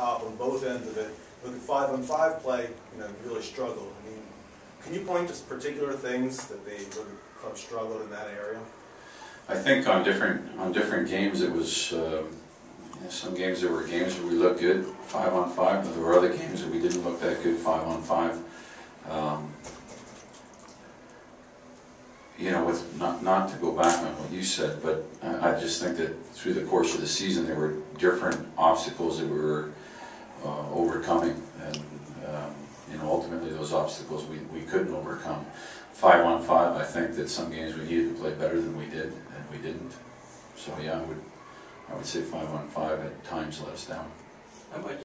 top on both ends of it. Look at five on five play, you know, really struggled. I mean, can you point to particular things that the club struggled in that area? I think on different, on different games, it was, know, some games there were games where we looked good, five on five, but there were other games that we didn't look that good, five on five. Um, You know, with, not, not to go back on what you said, but I, I just think that through the course of the season, there were different obstacles that we were overcoming. And, um, you know, ultimately, those obstacles we, we couldn't overcome. Five on five, I think that some games we needed to play better than we did, and we didn't. So, yeah, I would, I would say five on five at times let us down.